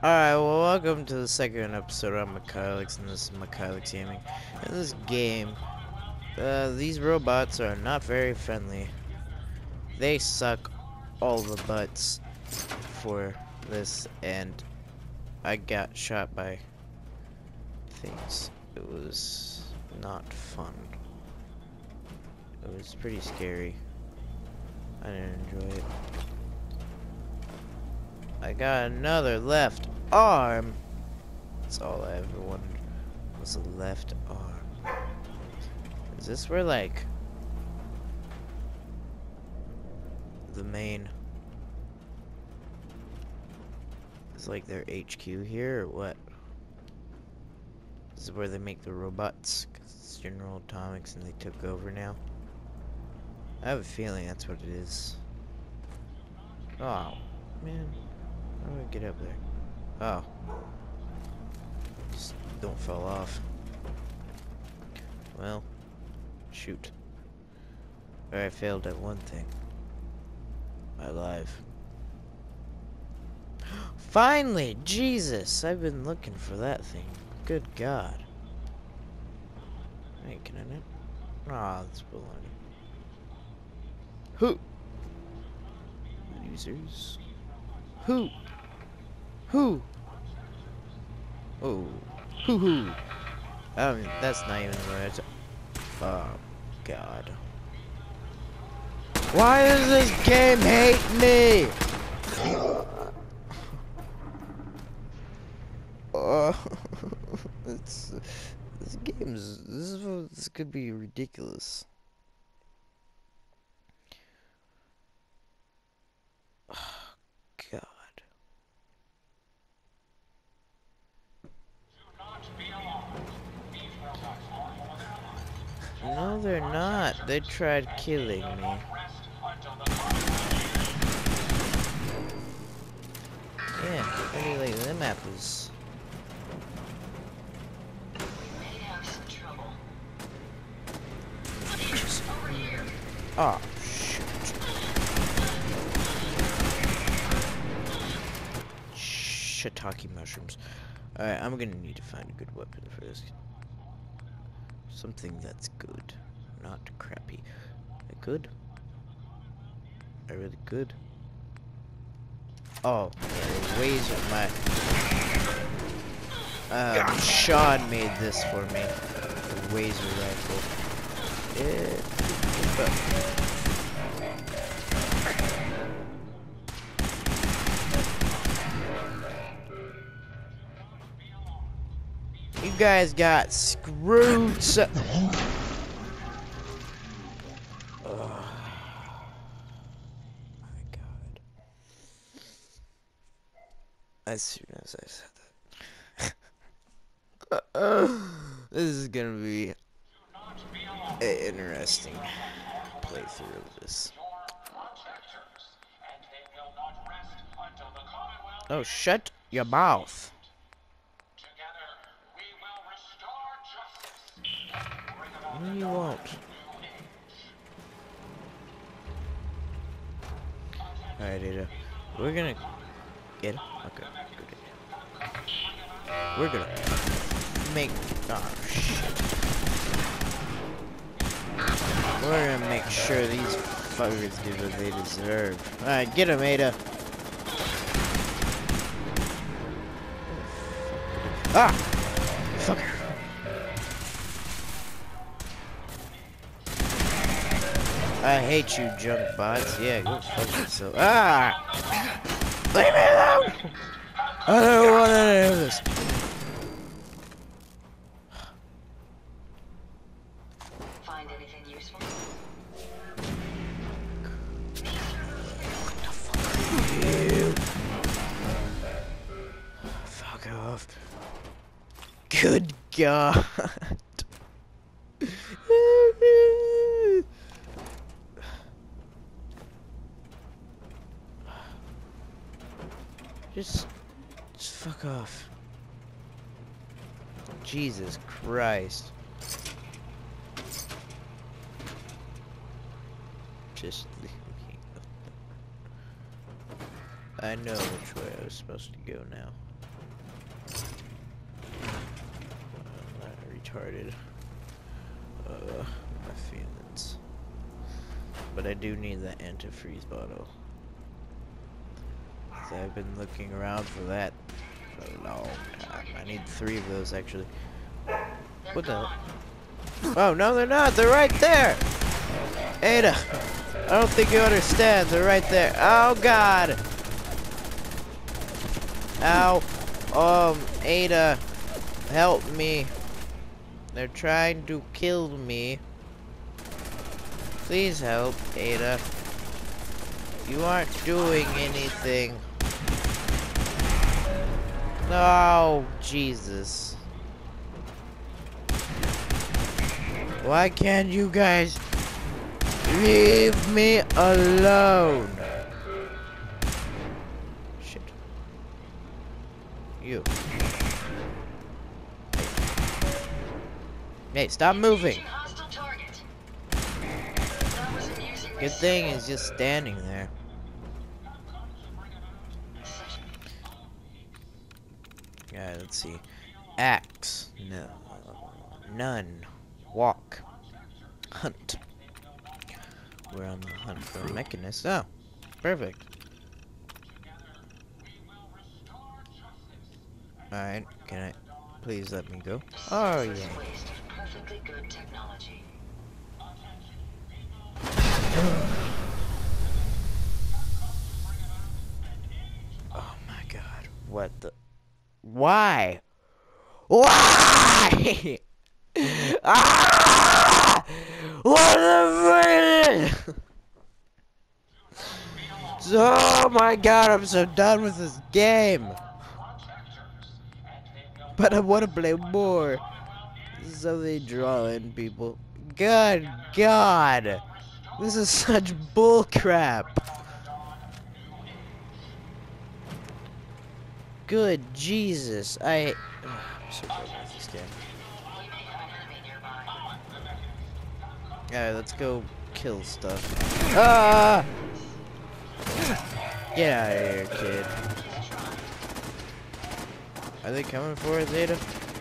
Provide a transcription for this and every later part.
Alright, well, welcome to the second episode of Mikylix, and this is Mikylix Gaming. In this game, uh, these robots are not very friendly. They suck all the butts for this, and I got shot by things. It was not fun. It was pretty scary. I didn't enjoy it. I got another left arm. That's all I ever wanted was a left arm. Is this where like the main is like their HQ here or what? This is where they make the robots. Cause it's General Atomics and they took over now. I have a feeling that's what it is. Oh, man. How do I get up there? Oh. Just don't fall off. Well, shoot. I failed at one thing. My life. Finally! Jesus! I've been looking for that thing. Good God. Hey, can I not? Ah, oh, it's baloney. Who? Users. Who? Who? Oh. Hoo hoo. I mean, that's not even right. Oh, God. Why does this game hate me? Oh, it's this game's this is this could be ridiculous. No, they're not. They tried killing me. Yeah, you like them apples? Oh, shoot. Shiitake mushrooms. Alright, I'm gonna need to find a good weapon for this. Something that's good, not crappy. Good? I really good? Oh, yeah, ways of my... Um, Shaun made this for me. The Wazer rifle. Yeah, guys got screwed so oh. My god. As soon as I said that. this is gonna be an interesting playthrough of this. Oh, shut your mouth. No, you won't. Alright, Ada. We're gonna get Okay, good. We're gonna make. Oh shit. We're gonna make sure these fuckers get what they deserve. Alright, get them, Ada. Ah! I hate you, junk bots. Yeah, go fuck yourself. Ah! Leave me alone! I don't want any of this. Find anything useful? You. Fuck off. Good God. Just, just fuck off. Jesus Christ. Just leave me. I know which way I was supposed to go now. Uh, I'm not retarded. Uh, my feelings. But I do need that antifreeze bottle. I've been looking around for that for a long time. I need three of those actually. What the? Oh no, they're not. They're right there. Ada, I don't think you understand. They're right there. Oh God. Ow. Um, Ada, help me. They're trying to kill me. Please help, Ada. You aren't doing anything. No, Jesus. Why can't you guys leave me alone? Shit. You. Hey, stop moving. Engaging hostile target. That was amusing. Good thing he's just standing there. Yeah, let's see. Axe. No. None. Walk. Hunt. We're on the hunt for a mechanist. Oh, perfect. Alright, can I please let me go? Oh, yeah. waste of perfectly good technology. Oh my god. What the? Why? Why? ah! What the frick? Oh my god, I'm so done with this game. But I want to play more. So they draw in people. Good God. This is such bullcrap. Good Jesus. I. I'm so bored with this game. Alright, let's go kill stuff. Ah! Get out of here, kid. Are they coming for us, Ada?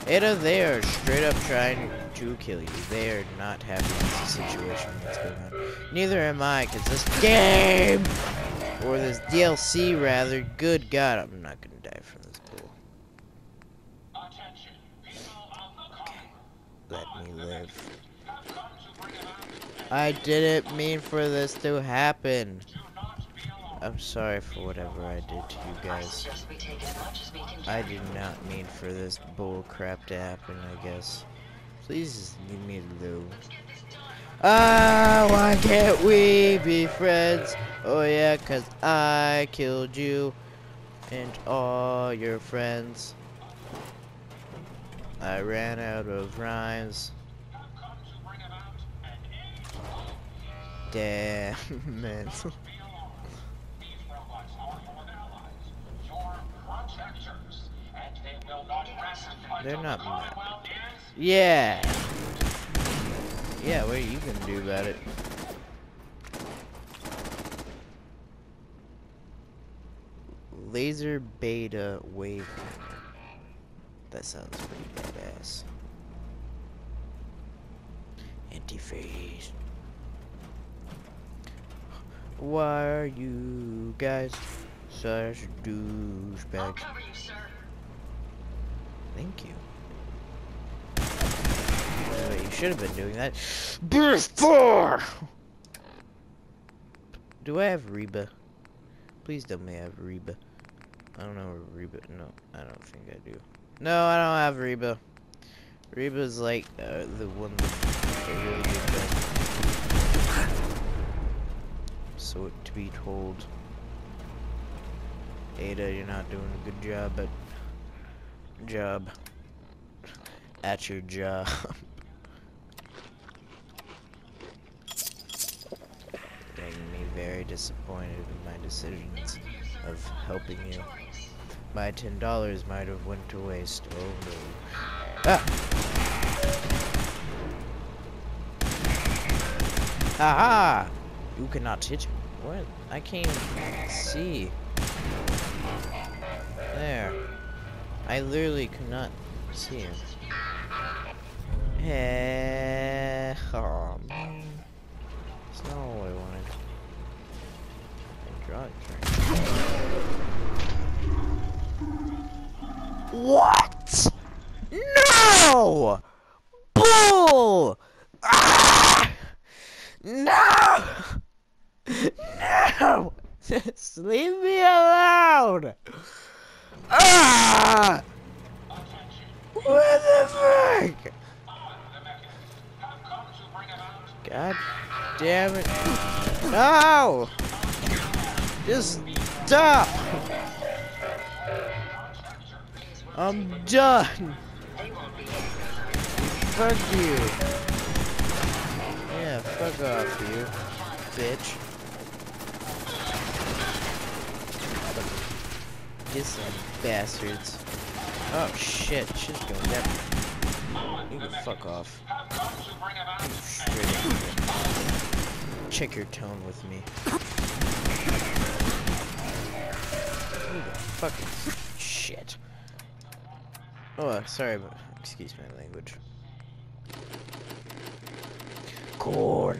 Ada, they are straight up trying to kill you. They are not happy with the situation that's going on. Neither am I, because this game, or this DLC rather, good God, I'm not to die from this bull. Okay, let me live. I didn't mean for this to happen. I'm sorry for whatever I did to you guys. I did not mean for this bull crap to happen, I guess. Please leave me alone. Ah, why can't we be friends? Oh yeah, cause I killed you and all your friends. I ran out of rhymes. Damn, man. They're not mad. Yeah. Yeah, what are you gonna do about it? Laser beta wave. That sounds pretty badass. Anti-phase. Why are you guys such I'll douchebags? cover you, sir. Thank you. Should have been doing that before. Do I have Reba? Please tell me I have Reba. I don't know Reba. No, I don't think I do. No, I don't have Reba. Reba's like uh, the one really good. So to be told, Ada, you're not doing a good job at job at your job. Making me very disappointed in my decisions of helping you. My ten dollars might have went to waste. Oh no. Ah! Aha! You cannot hit me. What? I can't see. There. I literally could not see him. Hey, oh man. Not all I wanted. Draw it, What? No! Bull! Ah! No! No! Just leave me alone! Ah! What the fuck? God damn it. No! Just stop! I'm done! Fuck you! Yeah, fuck off, you bitch. Get some bastards. Oh shit, shit's going down. You can fuck off. Check your tone with me. Fucking shit? Oh, uh, sorry, but excuse my language. Corn.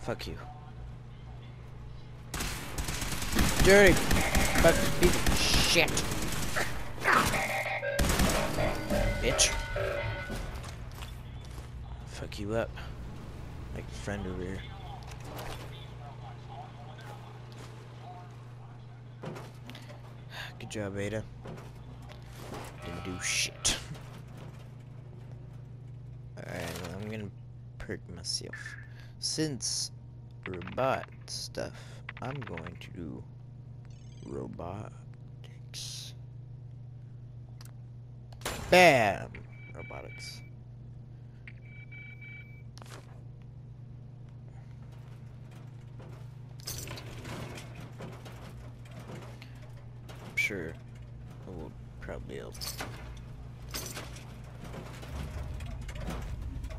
Fuck you. Dirty fucking piece of shit. Bitch. Fuck you up. Like a friend over here. Good job, Ada. Didn't do shit. Alright, well, I'm gonna perk myself. Since robot stuff, I'm going to do robotics. Bam! Robotics. Sure it will probably help.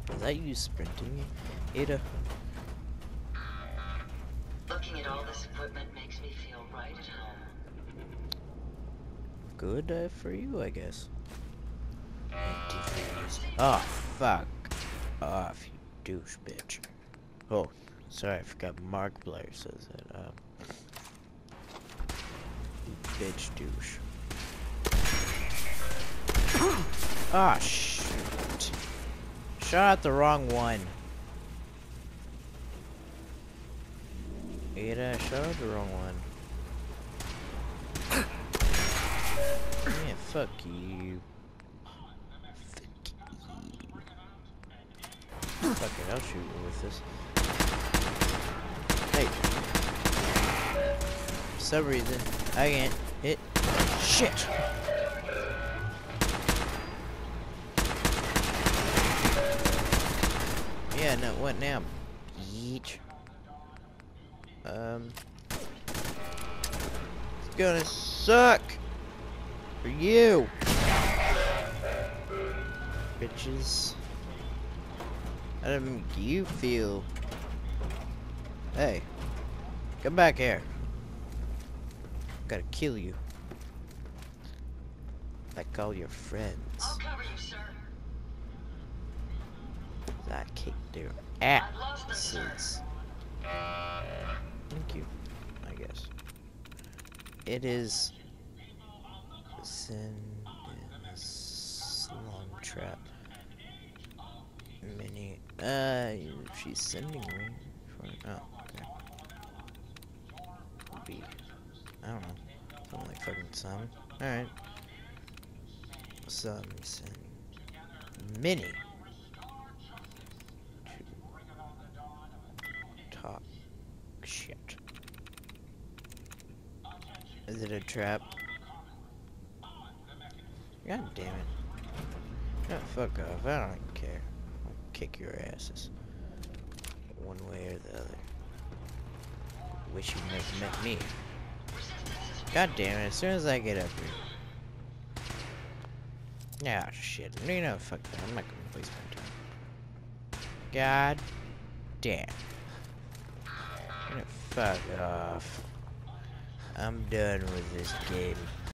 Is that you sprinting, Ada? Looking at all this equipment makes me feel right at home. Good uh, for you, I guess. Oh, fuck off, you douche bitch. Oh, sorry, I forgot Mark Blair says that. Um, bitch douche. Ah, oh, shit. Shot at the wrong one. Ada, shot at the wrong one. Yeah, fuck you. Fuck it, I'll shoot with this. Hey. For some reason, I can't hit shit. Yeah, no, what now? Yeet. Um. It's gonna suck. For you. Bitches. How do you feel? Hey. Come back here. Gotta kill you. Like all your friends. I'll cover you, sir. I kicked their asses. Thank you, I guess. It is send in slum trap mini uh she's sending me for oh okay B I don't know something like fucking some alright some send mini to top shit is it a trap God damn it. Fuck off. I don't care. I'll kick your asses. One way or the other. Wish you never met me. God damn it. As soon as I get up here. Yeah, shit. You know, fuck that. I'm not gonna waste my time. God damn. Fuck off. I'm done with this game.